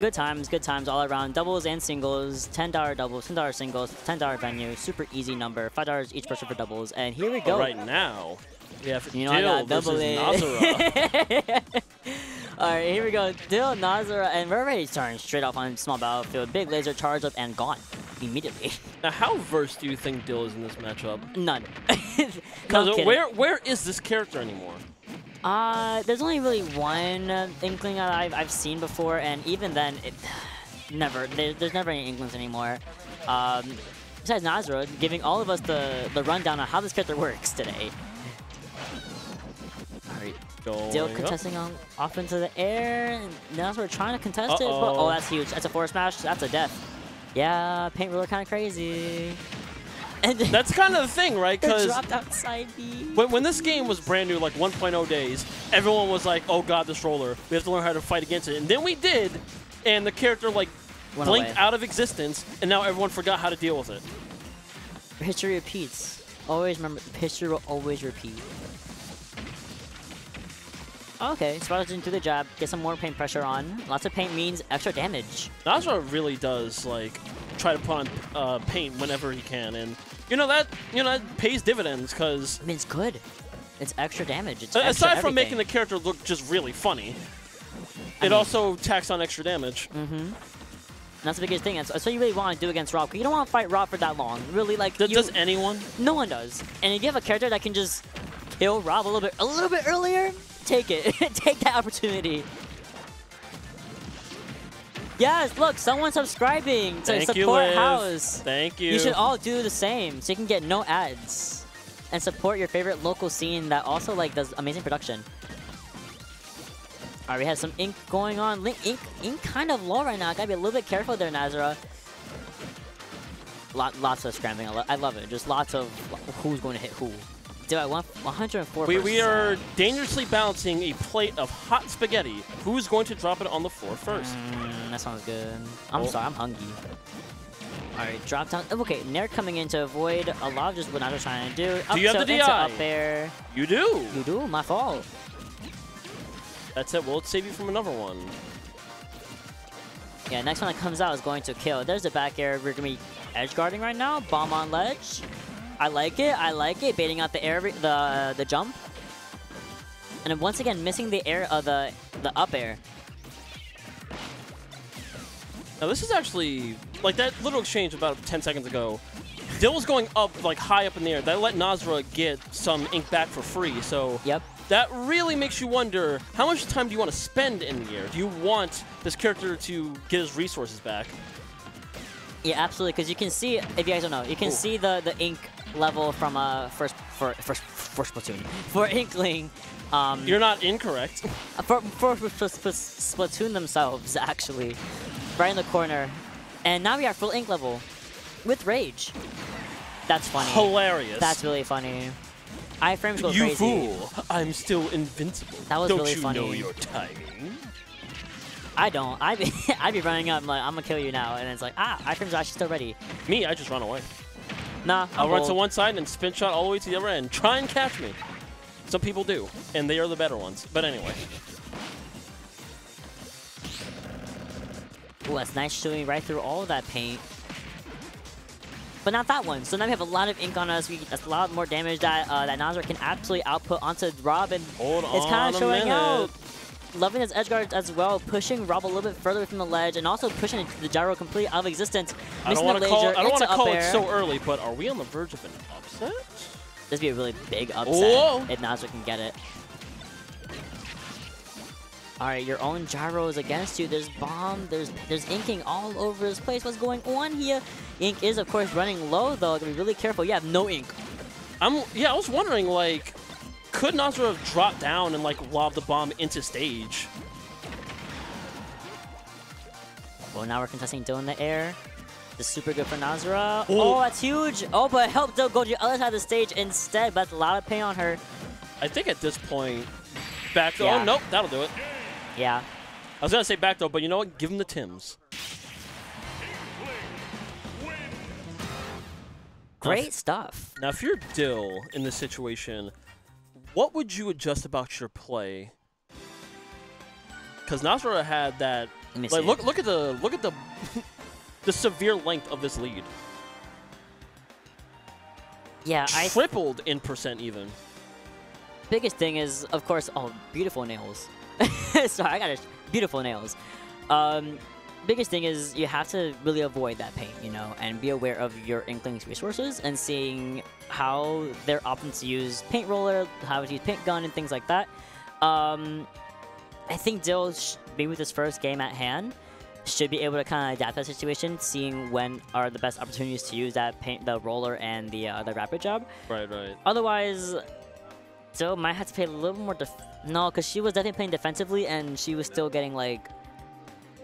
Good times, good times all around. Doubles and singles, $10 doubles, $10 singles, $10 venue, super easy number, $5 each person for doubles. And here we But go. right now, we have You know, I got double it. Nazura. Alright, here we go. Dill, Nazura, and we're already starting straight off on small battlefield. Big laser charge up and gone immediately. now, how versed do you think Dill is in this matchup? None. No where where is this character anymore? Uh, there's only really one uh, inkling that I've, I've seen before, and even then, it never. There, there's never any inklings anymore. Um, besides Nazura, giving all of us the, the rundown on how this character works today. Alright, up. contesting on off into the air. and Nazura trying to contest it, but oh, that's huge. That's a force smash. That's a death. Yeah, paint roller kind of crazy. And That's kind of the thing, right? Because dropped outside B. when, when this game was brand new, like 1.0 days, everyone was like, "Oh God, this roller! We have to learn how to fight against it." And then we did, and the character like Went blinked away. out of existence, and now everyone forgot how to deal with it. History repeats. Always remember, history will always repeat. Okay, Sparta's into the jab, get some more paint pressure on. Lots of paint means extra damage. Nazura really does like try to put on uh, paint whenever he can, and you know that you know that pays dividends because I mean, it's good. It's extra damage. It's extra aside from making the character look just really funny, I it mean- also tacks on extra damage. Mm-hmm. That's the biggest thing. That's, that's what you really want to do against Rob. You don't want to fight Rob for that long. Really, like Th- you, does anyone? no one does. And if you have a character that can just kill Rob a little bit, a little bit earlier, take it. take that opportunity. Yes, look, someone subscribing to Thank support you, House. Thank you. You should all do the same so you can get no ads and support your favorite local scene that also like does amazing production. Alright, we have some ink going on. Link, ink, ink kind of low right now. Gotta be a little bit careful there, Nazura. Lot, lots of scrambling. I love it. Just lots of who's going to hit who. Dude, I want 104. we, we are dangerously balancing a plate of hot spaghetti. Who's going to drop it on the floor first? Mm, that sounds good. I'm Oh. sorry, I'm hungry. Alright, drop down. oh, Okay, Nair coming in to avoid a lot of just what I was trying to do. Up you have the DI? up air. You do. You do, my fault. That's it. Well, save you from another one. Yeah, next one that comes out is going to kill. There's the back air. We're gonna be edge guarding right now. Bomb on ledge. I like it. I like it. Baiting out the air, the the jump. And then once again, missing the air, uh, the the up air. Now this is actually like that little exchange about 10 seconds ago. Dill was going up like high up in the air. That let Nazura get some ink back for free. So Yep. that really makes you wonder how much time do you want to spend in the air? Do you want this character to get his resources back? Yeah, absolutely. Because you can see, if you guys don't know, you can Ooh. see the the ink level from uh first for first first platoon for Inkling. Um, You're not incorrect. for, for, for, for, for Splatoon themselves, actually. Right in the corner. And now we are full ink level. With Rage. That's funny. Hilarious. That's really funny. Iframes go you crazy. fool! I'm still invincible. That was Don't really you funny. know your timing? I don't. I'd be, I'd be running up, I'm like, I'm gonna kill you now. And it's like, ah, iframes are actually still ready. Me, I just run away. Nah, I'm I'll run to one side and spin shot all the way to the other end. Try and catch me. Some people do, and they are the better ones. But anyway, Ooh, that's nice shooting right through all of that paint. But not that one. So now we have a lot of ink on us. We that's a lot more damage that uh, that Nazar can absolutely output onto Robin. hold it's on kind of showing minute. out. Loving his edge guards as well, pushing Rob a little bit further from the ledge, and also pushing the gyro completely out of existence. I don't want to call. I don't want to call it so early, but are we on the verge of an upset? This would be a really big upset Whoa. if Nazar can get it. Alright, your own gyro is against you. There's bomb, there's there's inking all over this place. What's going on here? Ink is, of course, running low, though. Gotta be really careful. You have no ink. I'm. Yeah, I was wondering like, could Nazura have dropped down and like lobbed the bomb into stage? Well, now we're contesting Dill in the air. This is super good for Nazura. Oh. Oh, that's huge. Oh, but help Dill go to the other side of the stage instead. But that's a lot of pain on her. I think at this point, back though. Yeah. Oh nope, that'll do it. Yeah. I was gonna say back though, but you know what? Give him the Tims. Great stuff. Now, if you're Dill in this situation, what would you adjust about your play? Because Nazura had that Like look look at the look at the the severe length of this lead. yeah, I Tripled in percent even. biggest thing is, of course, oh, beautiful nails. Sorry, I got it. Beautiful nails. Um, biggest thing is you have to really avoid that paint, you know, and be aware of your Inkling's resources and seeing how they're opting to use paint roller, how to use paint gun, and things like that. Um, I think Dill, being with his first game at hand, should be able to kind of adapt that situation, seeing when are the best opportunities to use that paint, the roller, and the uh, the rapid job. Right, right. Otherwise, Zoe might have to play a little more def- No, because she was definitely playing defensively and she was still getting, like,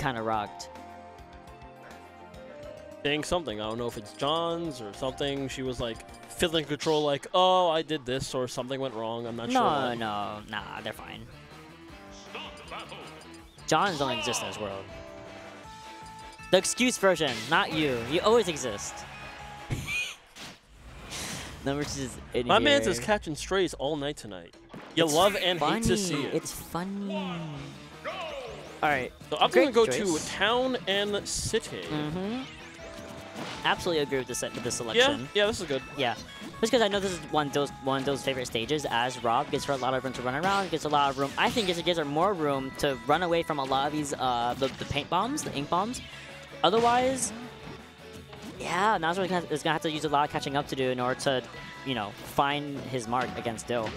kind of rocked. Saying something. I don't know if it's John's or something. She was like fiddling control, like, oh, I did this or something went wrong. I'm not No, sure. No, no, nah, they're fine. Johns don't exist in this world. The excuse version, not you. You always exist. Numbers is in My here. man's is catching strays all night tonight. You It's love and hate to see it. It's funny. All right. so I'm gonna go choice. to Town and City. Mm-hmm. Absolutely agree with the set with Yeah, selection. yeah, yeah, this is good. Yeah. Just because I know this is one of those one of those favorite stages as Rob gives her a lot of room to run around, gets a lot of room. I think it gives her more room to run away from a lot of these uh the, the paint bombs, the ink bombs. Otherwise, yeah, Nazar is gonna is gonna have to use a lot of catching up to do in order to, you know, find his mark against Dill.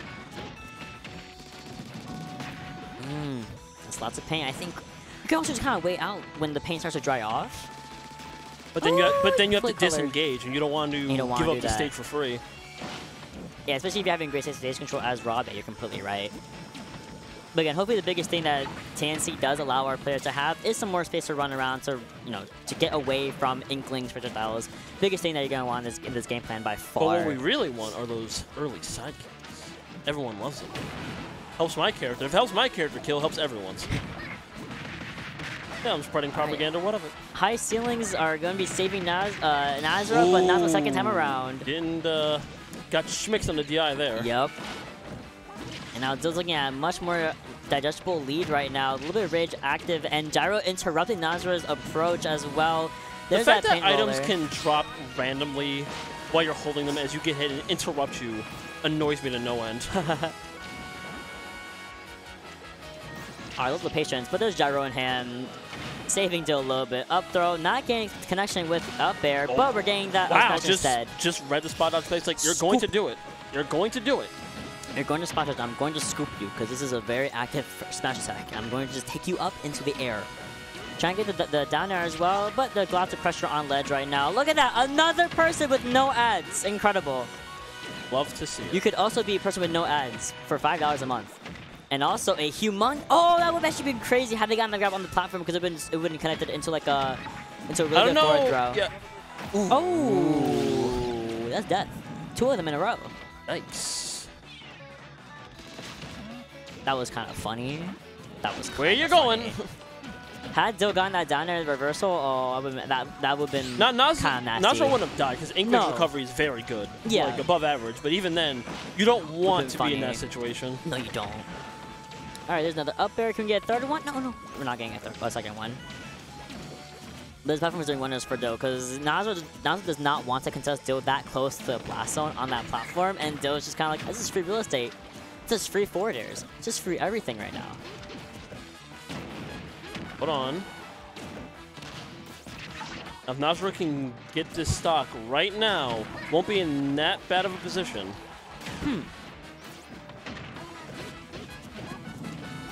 Mmm, that's lots of paint. I think you can also just kind of wait out when the paint starts to dry off. But then you but then you have to color. disengage, and you don't want to don't give up the that. stage for free. Yeah, especially if you're having great stage control as Rob, yeah, you're completely right. But again, hopefully the biggest thing that TNC does allow our players to have is some more space to run around to, you know, to get away from Inklings projectiles. Biggest thing that you're going to want in this, in this game plan by But far. what we really want are those early side kills. Everyone loves it. Helps my character. If it helps my character kill, helps everyone's. Yeah, I'm spreading propaganda. What of it? High ceilings are going to be saving Naz, uh, Nazura, but not the second time around. Didn't uh, got schmicks on the DI there. Yep. And now Dill's looking at a much more digestible lead right now. A little bit of rage active, and Gyro interrupting Nazura's approach as well. The fact that, that, items roller. can drop randomly while you're holding them as you get hit and interrupt you annoys me to no end. I love the patience, but there's Gyro in hand, saving Dill a little bit. Up throw, not getting connection with up air, oh. but we're getting that up Oh. wow, just instead. just read the spot out space. Like you're going to do it. You're going to do it. You're going to spot touch. I'm going to scoop you because this is a very active smash attack. I'm going to just take you up into the air. Try and get the, the down air as well, but the lots of pressure on ledge right now. Look at that, another person with no ads. Incredible. Love to see it. You could also be a person with no ads for five dollars a month, and also a humong. Oh, that would have actually been crazy had they gotten the grab on the platform because it would it would have connected into like a into a I really don't good forward know. throw. Yeah. Oh, that's death. Two of them in a row. Nice. That was kind of funny. That was. Where you going? Had Dill gotten that down air reversal, oh, been- that that would have been Not Nas kind of nasty. Nazura wouldn't have died because Inkling's No. recovery is very good. Yeah. Like above average. But even then, you don't want to been be in that situation. No, you don't. All right, there's another up air. Can we get a third one? No, no, we're not getting a third. A second one. This platform is doing wonders for Dill because Nazura, Nazura does not want to contest Dill that close to the blast zone on that platform, and Dill is just kind of like, this is free real estate. This is free forward airs. It's just free everything right now. Hold on. If Nazura can get this stock right now, won't be in that bad of a position. Hmm.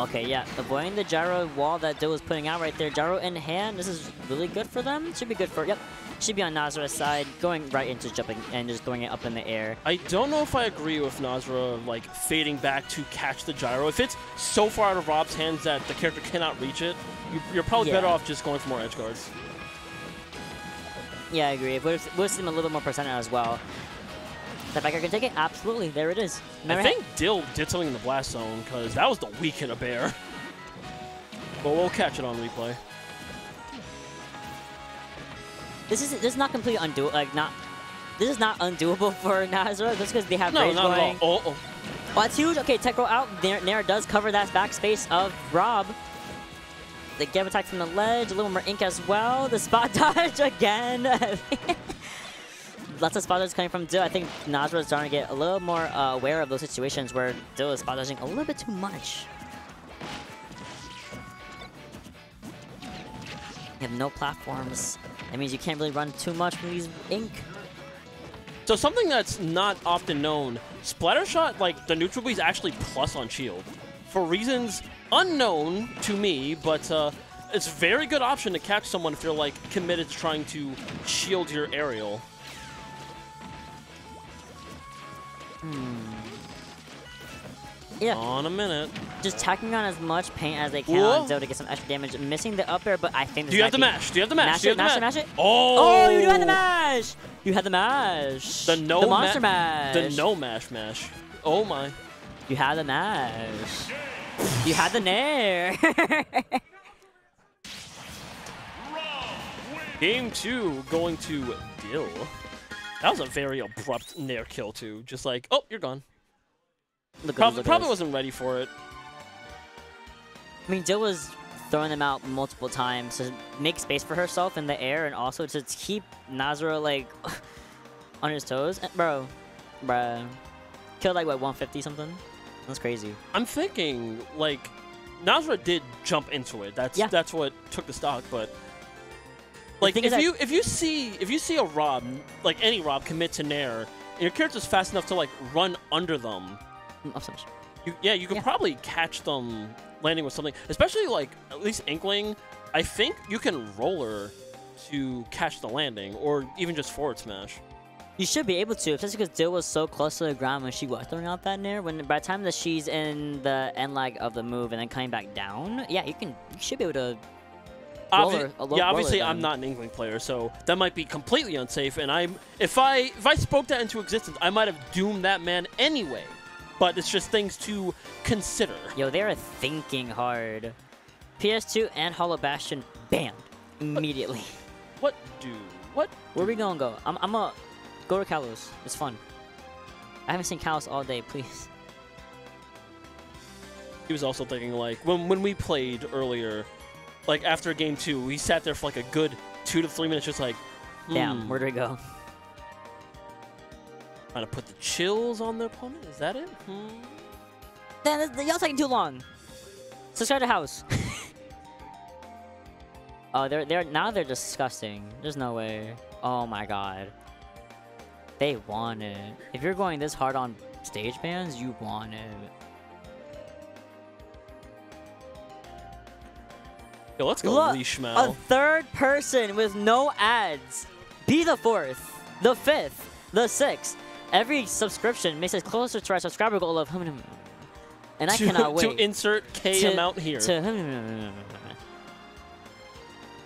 Okay, yeah, avoiding the gyro wall that Dill was putting out right there. Gyro in hand. This is really good for them. Should be good for. Yep, should be on Nazura's side, going right into jumping and just throwing it up in the air. I don't know if I agree with Nazura like fading back to catch the gyro. If it's so far out of Rob's hands that the character cannot reach it, you, you're probably better off just going for more edge guards. Yeah, I agree. It would have a little more percent as well. The Viker can take it? Absolutely. There it is. I think Dill did something in the blast zone because that was the weak in a bear. But we'll catch it on replay. this is this is not completely undoable. Like not. This is not undoable for Nazura just because they have No, Rage not going. at all. Oh, oh. Oh, that's huge. Okay, tech roll out. Nair, does cover that backspace of Rob. the get attack from the ledge, a little more ink as well. The spot dodge again. Lots of spot dodges coming from Dill. I think Nazura is starting to get a little more uh, aware of those situations where Dill is spot dodging a little bit too much. You have no platforms. That means you can't really run too much from these ink. So something that's not often known, Splattershot, like the neutral B is actually plus on shield. For reasons unknown to me, but uh, it's a very good option to catch someone if you're like committed to trying to shield your aerial. Hmm. Yeah, On a minute. just tacking on as much paint as they can Whoa. on Dill to get some extra damage. Missing the up air, but I think this Do you have the mash? Do you have the mash? Mash Do you it, have mash the it, mash it. Oh! Oh, you do have the mash! You had the mash. The no The ma- monster mash. The no mash mash. Oh my. You had the mash. You had the nair. Game two going to Dill. That was a very abrupt nair kill too. Just like, oh, you're gone. look at Probably, probably wasn't ready for it. I mean, Jill was throwing them out multiple times to make space for herself in the air and also to keep Nazura like on his toes. Bro, bruh. Killed like what 150 something. That's crazy. I'm thinking like Nazura did jump into it. That's Yeah. that's what took the stock, but like if you if you see if you see a Rob like any Rob commit to Nair and your character's fast enough to like run under them, Mm, Up you yeah, you can Yeah. probably catch them landing with something. Especially like at least Inkling, I think you can roller to catch the landing or even just forward smash. You should be able to, especially because Dill was so close to the ground when she was throwing out that nair. When by the time that she's in the end leg of the move and then coming back down, yeah, you can. You should be able to. Obvi- Roller- a low yeah, roller obviously I'm not an Inkling player, so that might be completely unsafe. And I'm if I if I spoke that into existence, I might have doomed that man anyway. But it's just things to consider. Yo, they're thinking hard. PS2 and Hollow Bastion banned immediately. What do what? Where we gonna go? I'm I'm a go to Kalos. It's fun. I haven't seen Kalos all day. Please. He was also thinking like when when we played earlier, like after game two, we sat there for like a good two to three minutes, just like Damn, hmm, where do we go? trying to put the chills on the opponent. Is that it? Hmm. Damn, y'all taking too long. So Subscribe to house. oh, they're they're now they're disgusting. There's no way. Oh my god. They want it. If you're going this hard on stage bans, you want it. Yo, let's go Look, A third person with no ads. Be the fourth, the fifth, the sixth. Every subscription makes us closer to our subscriber goal of hmm, hmm, hmm, and I to, cannot wait to insert K to- amount here. to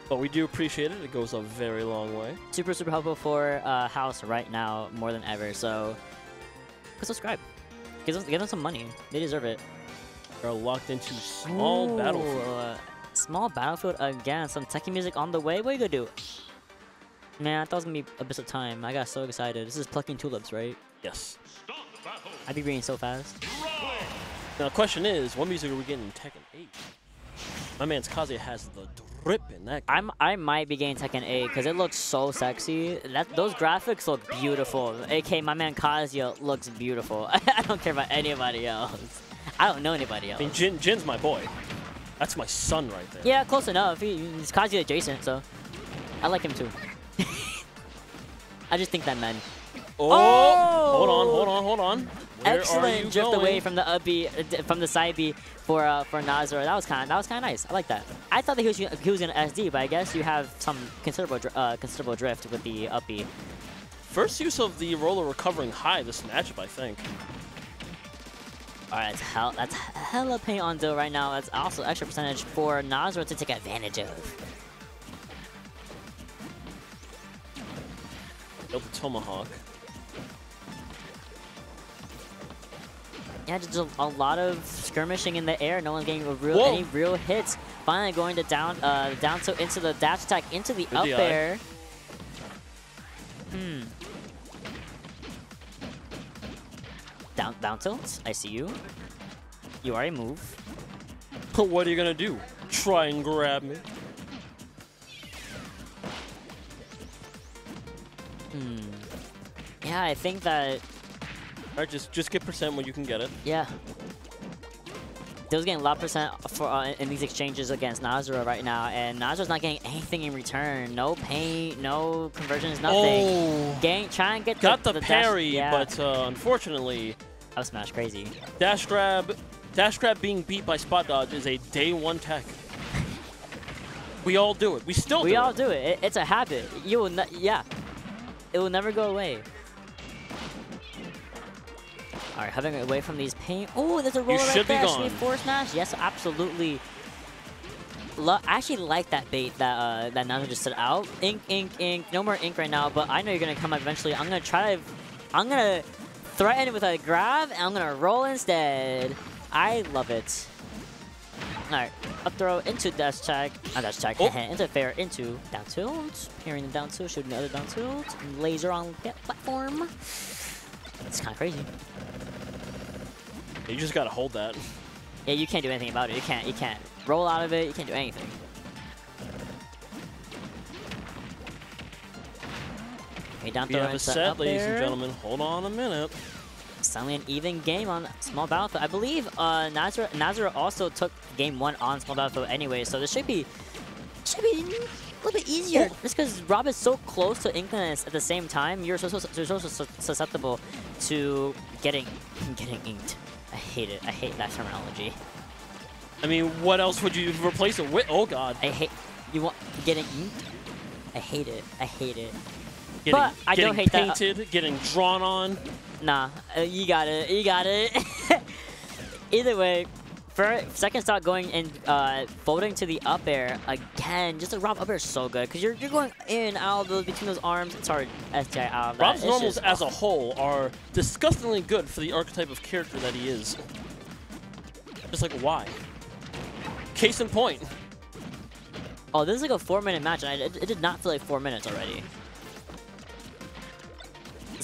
But we do appreciate it. It goes a very long way. super super helpful for uh, house right now more than ever. So, subscribe. Give them, give them some money. They deserve it. They're locked into small Ooh, battlefield. Uh, small battlefield again. Some techie music on the way. What are you gonna do? Man, I thought it was gonna be a bit of Time. I got so excited. This is plucking tulips, right? Yes. I'd be reading so fast. Now the question is, what music are we getting in Tekken 8? My man's Kazuya has the drip in that. I'm I might be getting Tekken 8 because it looks so sexy. That those graphics look beautiful. AK, my man Kazuya looks beautiful. I don't care about anybody else. I don't know anybody else. I mean, Jin, Jin's my boy. That's my son right there. Yeah, close enough. He, he's Kazuya adjacent, so I like him too. I just think that man. Oh! Oh! Hold on, hold on, hold on. Where Excellent drift away from the up B, uh, from the side B for uh, for Nazar. That was kind of that was kind of nice. I like that. I thought that he was he was gonna SD, but I guess you have some considerable dr- uh, considerable drift with the up B. First use of the roller recovering high this matchup, I think. All right, that's hell that's hella paint on Dill right now. That's also extra percentage for Nazar to take advantage of. The Tomahawk. Yeah, just a, a lot of skirmishing in the air. No one's getting a real, any real hits. Finally going to down, uh, down to into the dash attack into the Good up DI. air. Down, tilt. I see you. You are a move. what are you gonna do? try and grab me. Hmm. Yeah, I think that All right, just just get percent when you can get it. Yeah. Dill's getting a lot of percent for uh, in these exchanges against Nazura right now, and Nazura's not getting anything in return. No paint, no conversions, nothing. Oh, Gang, try and get got the, the, dash- parry, yeah, but uh, unfortunately, up smash crazy. dash grab, dash grab being beat by spot dodge is a day one tech. We all do it. We still We do all it. do it. it. It's a habit. You will, ne- yeah, it will never go away. All right, having away from these paint. Oh, there's a roller right should be there. Should we gone. force smash? Yes, absolutely. Lo I actually like that bait that uh, that Nazo just set out. Ink, ink, ink. No more ink right now, but I know you're gonna come up eventually. I'm gonna try to, I'm gonna threaten with a grab, and I'm gonna roll instead. I love it. All right, up throw into dash check, not dash check, Oh. into fair, into down tilt, parrying the down tilt, shooting the other down tilt, laser on pla- platform. It's kind of crazy. You just gotta hold that. Yeah, you can't do anything about it. You can't, you can't roll out of it. You can't do anything. Okay, down throw have a into set, up ladies and gentlemen. Hold on a minute. Suddenly an even game on Small Battlefield. I believe uh, Nazura also took game one on Small Battlefield anyway, so this should be should be a little bit easier. Just because Rob is so close to Inklinus at the same time, you're so, so, you're so, so susceptible to getting getting inked. I hate it. I hate that terminology. I mean, what else would you replace it with? Oh God, I hate you want getting inked. I hate it. I hate it. Getting, But I getting don't hate that- painted, getting drawn on. Nah, uh, you got it. You got it. Either way, for second stock going and uh, folding to the up air again. Just a Rob up air is so good because you're you're going in out of those between those arms. Sorry, SJ out of that. Rob's It's normals just- as a whole are disgustingly good for the archetype of character that he is. Just like why? Case in point. Oh, this is like a four minute match, and I, it, it did not feel like four minutes already.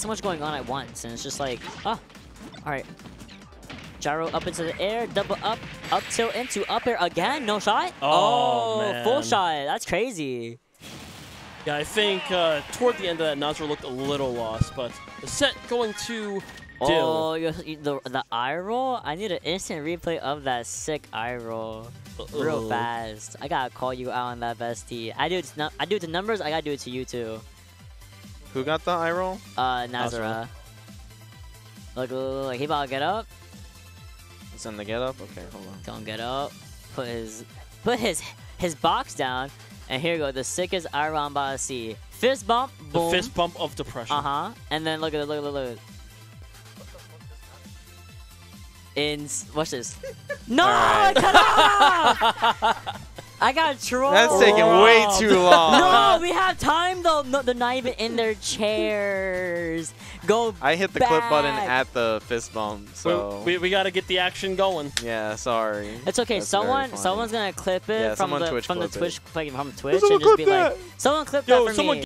So much going on at once, and it's just like, ah, all right. Gyro up into the air, double up, up tilt into up air again, no shot? Oh, full man. shot, that's crazy. Yeah, I think uh, toward the end of that, Nazura looked a little lost, but the set going to Dill. Oh, the, the eye roll? I need an instant replay of that sick eye roll. Real Uh-oh. fast. I gotta call you out on that bestie. I do it I do it to numbers, I gotta do it to you too. Who got the eye roll? Uh, Nazura. Nazura. Look, look, look, look, he about to get up. It's in the get up? Okay, hold on. Don't get up. Put his put his his box down. And here we go, the sickest Iron I'm about to see. Fist bump, The fist bump of depression. Uh-huh. And then look at it, look at it, look at it. In watch this. no, Alright. cut off! I got trolled. That's taking way too long. No, we have time though. No, they're not even in their chairs. Go. I hit the clip button at the fist bump, so we, we, we got to get the action going. yeah, sorry. It's okay. That's someone, funny. someone gonna clip it Yeah, from the Twitch from the clip it. Twitch like, from Twitch Someone and just clip be like, someone clip Yo, that for someone me.